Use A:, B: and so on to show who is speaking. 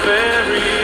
A: very